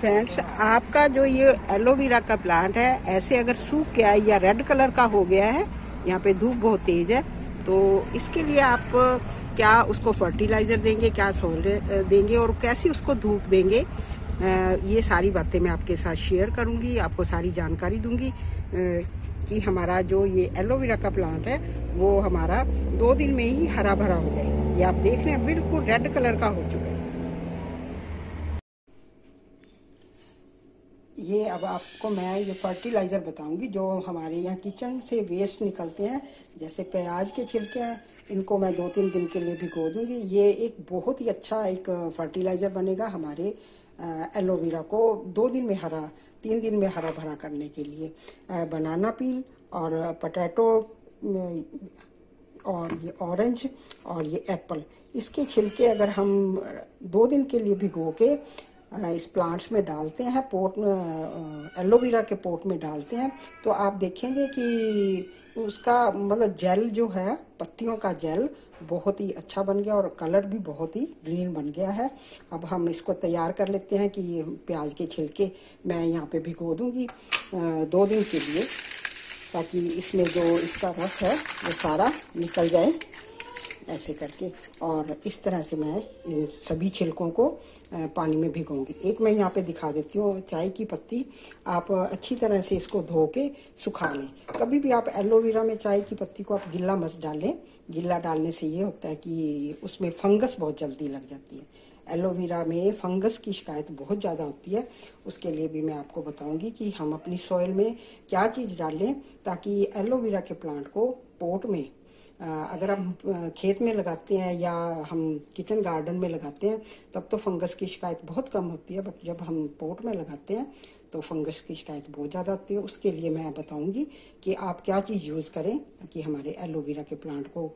Friends, आपका जो ये एलोवेरा का प्लांट है, ऐसे अगर सूख गया या रेड कलर का हो गया है, यहाँ पे धूप बहुत तेज है तो इसके लिए आप क्या उसको फर्टिलाइज़र देंगे, क्या सोल देंगे और कैसे उसको धूप देंगे ये सारी बातें मैं आपके साथ शेयर करूँगी, आपको सारी जानकारी दूँगी कि हमारा जो ये एलोवेरा का प्लांट है, वो हमारा दो दिन में ही हरा भरा हो जाए। ये आप देख रहे हैं बिल्कुल रेड कलर का हो चुका है। ये अब आपको मैं ये फर्टिलाइज़र बताऊँगी, जो हमारे यहाँ किचन से वेस्ट निकलते हैं, जैसे प्याज के छिलके हैं, इनको मैं दो तीन दिन के लिए भिगो दूँगी। ये एक बहुत ही अच्छा एक फर्टिलाइज़र बनेगा हमारे एलोवेरा को दो दिन में हरा, तीन दिन में हरा भरा करने के लिए। बनाना पील और पटैटो और ये ऑरेंज और ये एप्पल इसके छिलके अगर हम दो दिन के लिए भिगो के इस प्लांट्स में डालते हैं पोट एलोवेरा के पोट में डालते हैं। तो आप देखेंगे कि उसका मतलब जेल जो है, पत्तियों का जेल बहुत ही अच्छा बन गया और कलर भी बहुत ही ग्रीन बन गया है। अब हम इसको तैयार कर लेते हैं कि प्याज के छिलके मैं यहाँ पे भिगो दूँगी दो दिन के लिए, ताकि इसमें जो इसका रस है, वो सारा निकल जाए। ऐसे करके और इस तरह से मैं इन सभी छिलकों को पानी में भिगोंगी एक मैं यहाँ पे दिखा देती हूँ, चाय की पत्ती। आप अच्छी तरह से इसको धो के सुखा लें। कभी भी आप एलोवेरा में चाय की पत्ती को आप गिल्ला मत डालें। गिल्ला डालने से ये होता है कि उसमें फंगस बहुत जल्दी लग जाती है। एलोवेरा में फंगस की शिकायत बहुत ज़्यादा होती है। उसके लिए भी मैं आपको बताऊँगी कि हम अपनी सॉइल में क्या चीज़ डालें ताकि एलोवेरा के प्लांट को पोट में अगर हम खेत में लगाते हैं या हम किचन गार्डन में लगाते हैं, तब तो फंगस की शिकायत बहुत कम होती है बट जब हम पोट में लगाते हैं तो फंगस की शिकायत बहुत ज़्यादा होती है। उसके लिए मैं बताऊँगी कि आप क्या चीज़ यूज़ करें ताकि हमारे एलोवेरा के प्लांट को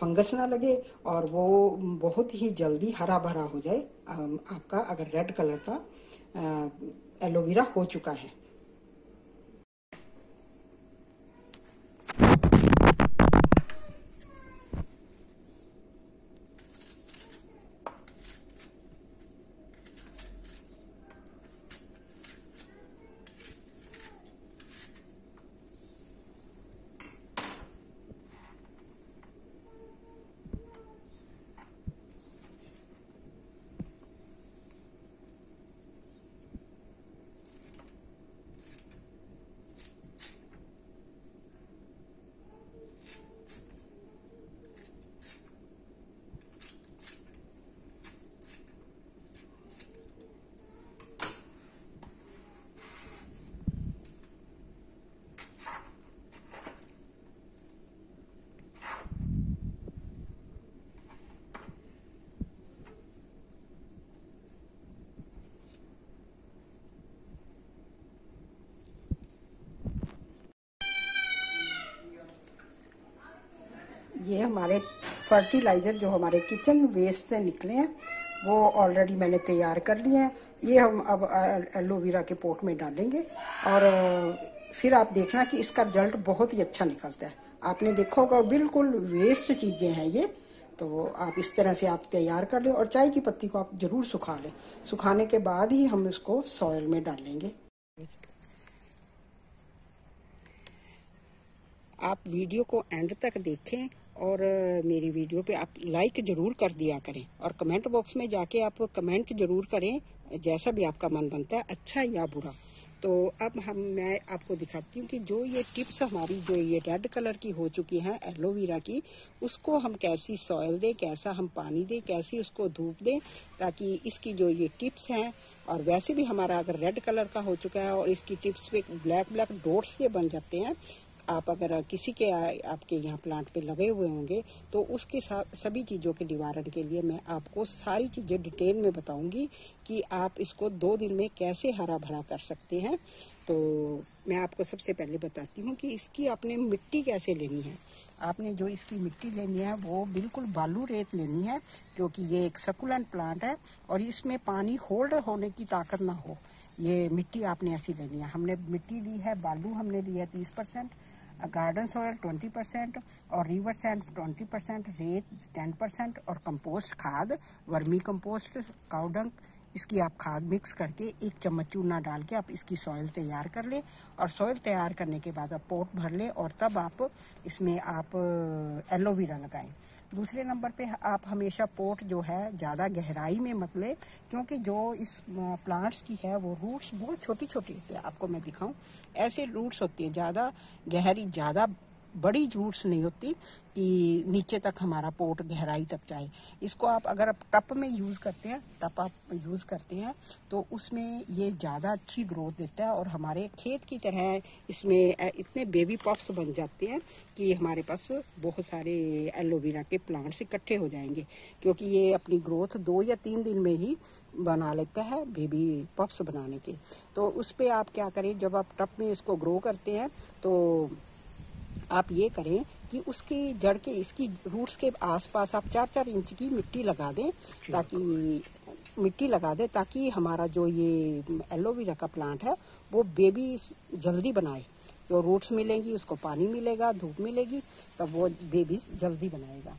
फंगस ना लगे और वो बहुत ही जल्दी हरा भरा हो जाए। आपका अगर रेड कलर का एलोवेरा हो चुका है। ये हमारे फर्टिलाइज़र जो हमारे किचन वेस्ट से निकले हैं, वो ऑलरेडी मैंने तैयार कर लिए हैं। ये हम अब एलोवेरा के पोट में डालेंगे। और फिर आप देखना कि इसका रिज़ल्ट बहुत ही अच्छा निकलता है। आपने देखा होगा, बिल्कुल वेस्ट चीज़ें हैं ये। तो आप इस तरह से आप तैयार कर लें और चाय की पत्ती को आप ज़रूर सुखा लें। सुखाने के बाद ही हम इसको सॉयल में डालेंगे। आप वीडियो को एंड तक देखें। और मेरी वीडियो पे आप लाइक ज़रूर कर दिया करें और कमेंट बॉक्स में जाके आप कमेंट ज़रूर करें, जैसा भी आपका मन बनता है अच्छा या बुरा। तो अब हम, मैं आपको दिखाती हूँ कि जो ये टिप्स हमारी, जो ये रेड कलर की हो चुकी हैं एलोवेरा की, उसको हम कैसी सॉयल दें, कैसा हम पानी दें, कैसी उसको धूप दें, ताकि इसकी जो ये टिप्स हैं, और वैसे भी हमारा अगर रेड कलर का हो चुका है और इसकी टिप्स पे ब्लैक ब्लैक डोट्स ये बन जाते हैं आप अगर किसी के आपके यहाँ प्लांट पे लगे हुए होंगे तो उसके सभी चीज़ों के निवारण के लिए मैं आपको सारी चीज़ें डिटेल में बताऊँगी कि आप इसको दो दिन में कैसे हरा भरा कर सकते हैं। तो मैं आपको सबसे पहले बताती हूँ कि इसकी आपने मिट्टी कैसे लेनी है। आपने जो इसकी मिट्टी लेनी है, वो बिल्कुल बालू रेत लेनी है, क्योंकि ये एक सकुलेंट प्लांट है और इसमें पानी होल्ड होने की ताकत ना हो। ये मिट्टी आपने ऐसी लेनी है। हमने मिट्टी ली है, बालू हमने ली है तीस परसेंट। गार्डन सोयल 20 परसेंट और रिवर सैंड 20 परसेंट रेत 10 परसेंट और कंपोस्ट खाद, वर्मी कंपोस्ट काउडंक इसकी आप खाद मिक्स करके एक चम्मच चूना डाल के आप इसकी सॉयल तैयार कर लें। और सॉयल तैयार करने के बाद आप पोट भर लें और तब आप इसमें आप एलोवेरा लगाएँ। दूसरे नंबर पे आप हमेशा पोट जो है, ज़्यादा गहराई में मत ले, क्योंकि जो इस प्लांट्स की है, वो रूट्स बहुत छोटी छोटी होती है। आपको मैं दिखाऊँ, ऐसे रूट्स होती है, ज़्यादा गहरी, ज़्यादा बड़ी जूट्स नहीं होती कि नीचे तक हमारा पोट गहराई तक जाए। इसको आप अगर आप टप में यूज़ करते हैं, टप आप यूज़ करते हैं तो उसमें ये ज़्यादा अच्छी ग्रोथ देता है और हमारे खेत की तरह इसमें इतने बेबी पॉप्स बन जाते हैं कि हमारे पास बहुत सारे एलोवेरा के प्लांट्स इकट्ठे हो जाएँगे। क्योंकि ये अपनी ग्रोथ दो या तीन दिन में ही बना लेता है बेबी पप्स बनाने के। तो उस पर आप क्या करें, जब आप टप में इसको ग्रो करते हैं तो आप ये करें कि उसकी जड़ के इसकी रूट्स के आसपास आप चार चार इंच की मिट्टी लगा दें ताकि मिट्टी लगा दें ताकि हमारा जो ये एलोवेरा का प्लांट है वो बेबी जल्दी बनाए। जो रूट्स मिलेंगी उसको पानी मिलेगा धूप मिलेगी तब वो बेबी जल्दी बनाएगा।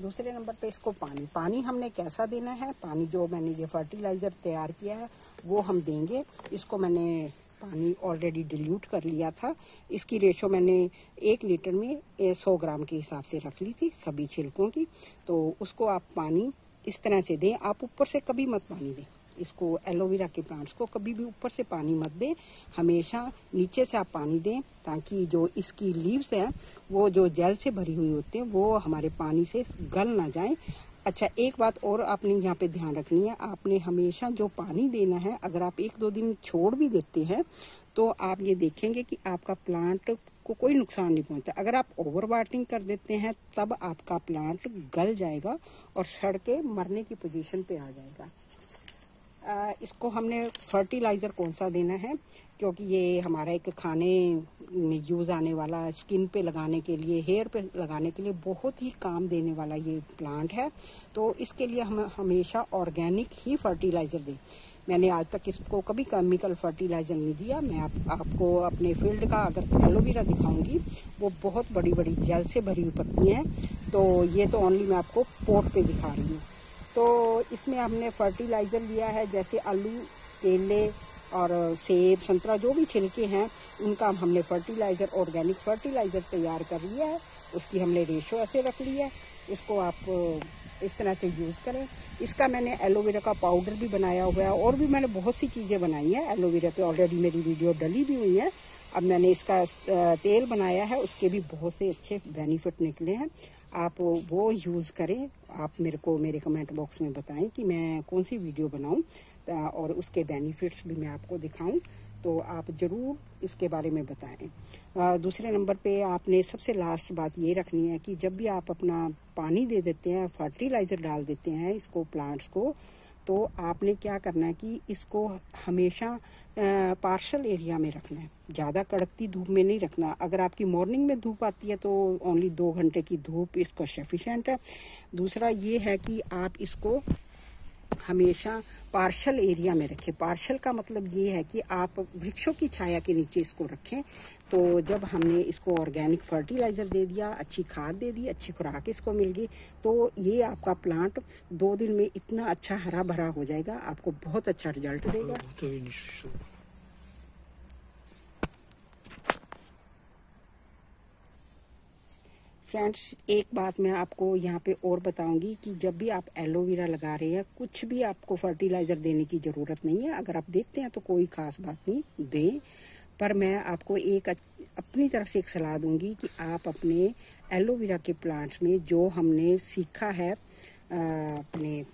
दूसरे नंबर पे इसको पानी। पानी हमने कैसा देना है? पानी जो मैंने ये फर्टिलाइज़र तैयार किया है वो हम देंगे। इसको मैंने पानी ऑलरेडी डिल्यूट कर लिया था। इसकी रेशो मैंने एक लीटर में सौ ग्राम के हिसाब से रख ली थी सभी छिलकों की। तो उसको आप पानी इस तरह से दें। आप ऊपर से कभी मत पानी दें। इसको एलोवेरा के प्लांट्स को कभी भी ऊपर से पानी मत दें। हमेशा नीचे से आप पानी दें ताकि जो इसकी लीव्स हैं, वो जो जेल से भरी हुई होती हैं, वो हमारे पानी से गल ना जाए। अच्छा एक बात और आपने यहाँ पे ध्यान रखनी है। आपने हमेशा जो पानी देना है, अगर आप एक दो दिन छोड़ भी देते हैं तो आप ये देखेंगे कि आपका प्लांट को कोई नुकसान नहीं पहुँचता। अगर आप ओवर वाटरिंग कर देते हैं, तब आपका प्लांट गल जाएगा और सड़ के मरने की पोजीशन पे आ जाएगा। इसको हमने फर्टिलाइज़र कौन सा देना है? क्योंकि ये हमारा एक खाने में यूज़ आने वाला स्किन पे लगाने के लिए हेयर पे लगाने के लिए बहुत ही काम देने वाला ये प्लांट है। तो इसके लिए हम हमेशा ऑर्गेनिक ही फर्टिलाइज़र दें। मैंने आज तक इसको कभी केमिकल फर्टिलाइज़र नहीं दिया। मैं आप, आपको अपने फ़ील्ड का अगर एलोवेरा दिखाऊँगी वो बहुत बड़ी बड़ी जल से भरी हुई पत्ती हैं। तो ये तो ओनली मैं आपको पोट पे दिखा रही हूँ। तो इसमें हमने फर्टिलाइज़र लिया है जैसे आलू केले और सेब, संतरा, जो भी छिलके हैं, उनका हमने फर्टिलाइज़र ऑर्गेनिक फर्टिलाइज़र तैयार कर लिया है। उसकी हमने रेशो ऐसे रख लिया है। इसको आप इस तरह से यूज़ करें। इसका मैंने एलोवेरा का पाउडर भी बनाया हुआ है और भी मैंने बहुत सी चीज़ें बनाई हैं। एलोवेरा पे ऑलरेडी मेरी वीडियो डली भी हुई है। अब मैंने इसका तेल बनाया है। उसके भी बहुत से अच्छे बेनिफिट निकले हैं। आप वो यूज़ करें। आप मेरे को, मेरे कमेंट बॉक्स में बताएँ कि मैं कौन सी वीडियो बनाऊँ। और उसके बेनिफिट्स भी मैं आपको दिखाऊँ तो आप ज़रूर इसके बारे में बताएँ। दूसरे नंबर पे आपने सबसे लास्ट बात ये रखनी है कि जब भी आप अपना पानी दे देते हैं फर्टिलाइज़र डाल देते हैं इसको प्लांट्स को तो आपने क्या करना है कि इसको हमेशा पार्शल एरिया में रखना है। ज़्यादा कड़कती धूप में नहीं रखना। अगर आपकी मॉर्निंग में धूप आती है तो ओनली दो घंटे की धूप इसको सफिशेंट है। दूसरा ये है कि आप इसको हमेशा पार्शल एरिया में रखें। पार्शल का मतलब ये है कि आप वृक्षों की छाया के नीचे इसको रखें। तो जब हमने इसको ऑर्गेनिक फर्टिलाइज़र दे दिया, अच्छी खाद दे दी, अच्छी खुराक इसको मिल गई तो ये आपका प्लांट दो दिन में इतना अच्छा हरा भरा हो जाएगा, आपको बहुत अच्छा रिज़ल्ट देगा। फ्रेंड्स, एक बात मैं आपको यहाँ पे और बताऊँगी कि जब भी आप एलोवेरा लगा रहे हैं, कुछ भी आपको फर्टिलाइज़र देने की ज़रूरत नहीं है। अगर आप देखते हैं तो कोई ख़ास बात नहीं, दें। पर मैं आपको एक अपनी तरफ़ से एक सलाह दूँगी कि आप अपने एलोवेरा के प्लांट्स में जो हमने सीखा है अपने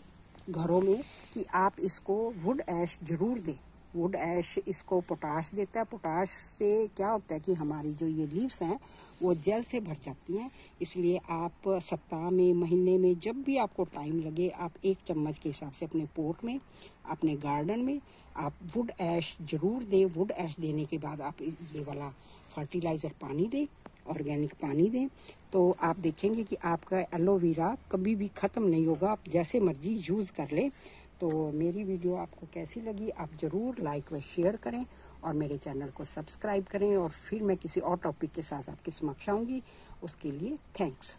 घरों में कि आप इसको वुड ऐश ज़रूर दें। वुड ऐश इसको पोटाश देता है। पोटाश से क्या होता है कि हमारी जो ये लीव्स हैं, वो जल से भर जाती हैं। इसलिए आप सप्ताह में, महीने में जब भी आपको टाइम लगे, आप एक चम्मच के हिसाब से अपने पोर्ट में, अपने गार्डन में आप वुड ऐश ज़रूर दें। वुड ऐश देने के बाद आप ये वाला फर्टिलाइज़र पानी दें ऑर्गेनिक पानी दें। तो आप देखेंगे कि आपका एलोवेरा कभी भी ख़त्म नहीं होगा। आप जैसे मर्ज़ी यूज़ कर लें। तो मेरी वीडियो आपको कैसी लगी, आप ज़रूर लाइक व शेयर करें और मेरे चैनल को सब्सक्राइब करें और फिर मैं किसी और टॉपिक के साथ आपके समक्ष आऊँगी। उसके लिए थैंक्स